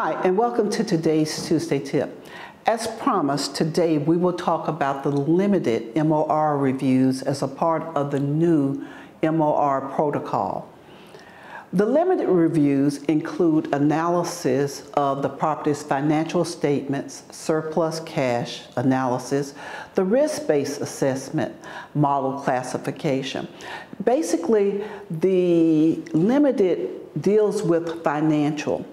Hi, and welcome to today's Tuesday Tip. As promised, today we will talk about the limited MOR reviews as a part of the new MOR protocol. The limited reviews include analysis of the property's financial statements, surplus cash analysis, the risk-based assessment model classification. Basically, the limited deals with financial.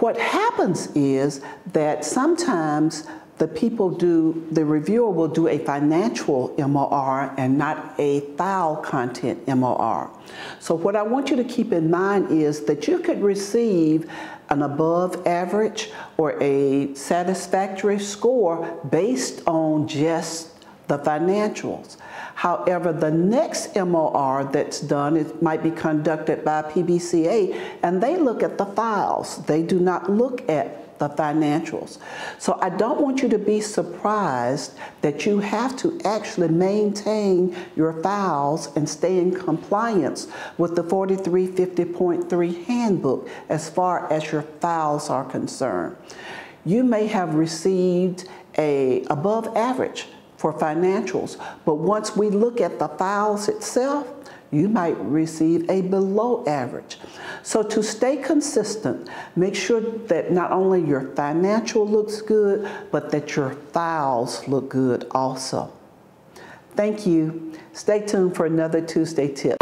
What happens is that sometimes the people do, the reviewer will do a financial MOR and not a file content MOR. So what I want you to keep in mind is that you could receive an above average or a satisfactory score based on just the financials. However, the next MOR that's done, it might be conducted by PBCA, and they look at the files. They do not look at the financials. So I don't want you to be surprised that you have to actually maintain your files and stay in compliance with the 4350.3 handbook as far as your files are concerned. You may have received a above average for financials. But once we look at the files itself, you might receive a below average. So to stay consistent, make sure that not only your financial looks good, but that your files look good also. Thank you. Stay tuned for another Tuesday tip.